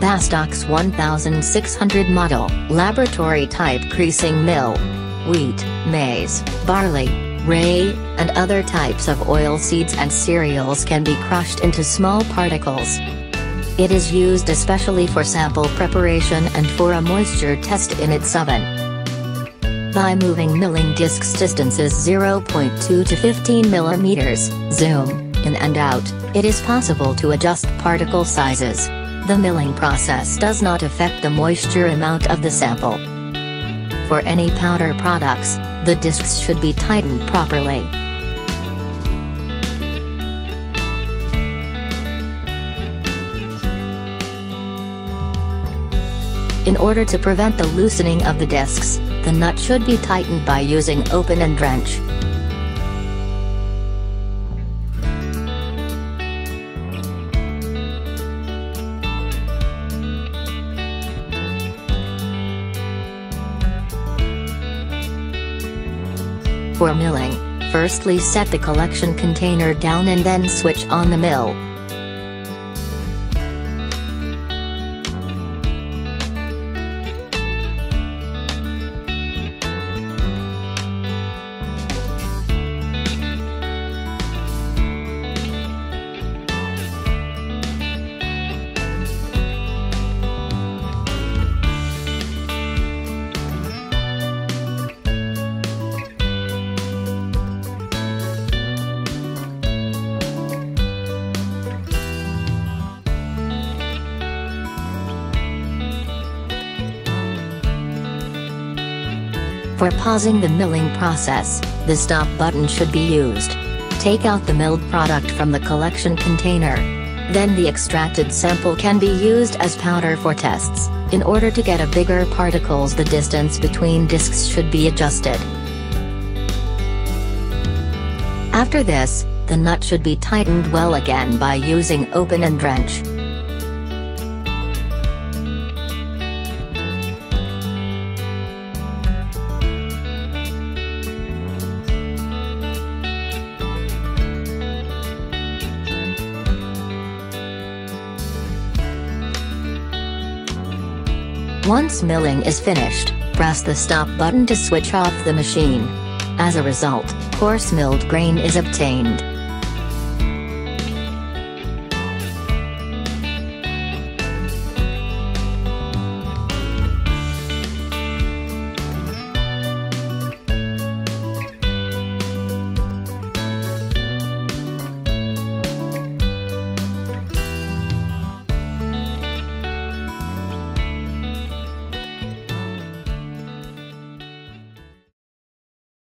Bastak 1600 model, laboratory type crushing mill. Wheat, maize, barley, rye, and other types of oil seeds and cereals can be crushed into small particles. It is used especially for sample preparation and for a moisture test in its oven. By moving milling discs distances 0.2 to 15 mm, zoom, in and out, it is possible to adjust particle sizes. The milling process does not affect the moisture amount of the sample. For any powder products, the discs should be tightened properly. In order to prevent the loosening of the discs, the nut should be tightened by using open end wrench. For milling, firstly set the collection container down and then switch on the mill. For pausing the milling process, the stop button should be used. Take out the milled product from the collection container. Then the extracted sample can be used as powder for tests. In order to get a bigger particles the distance between discs should be adjusted. After this, the nut should be tightened well again by using open end wrench. Once milling is finished, press the stop button to switch off the machine. As a result, coarse milled grain is obtained.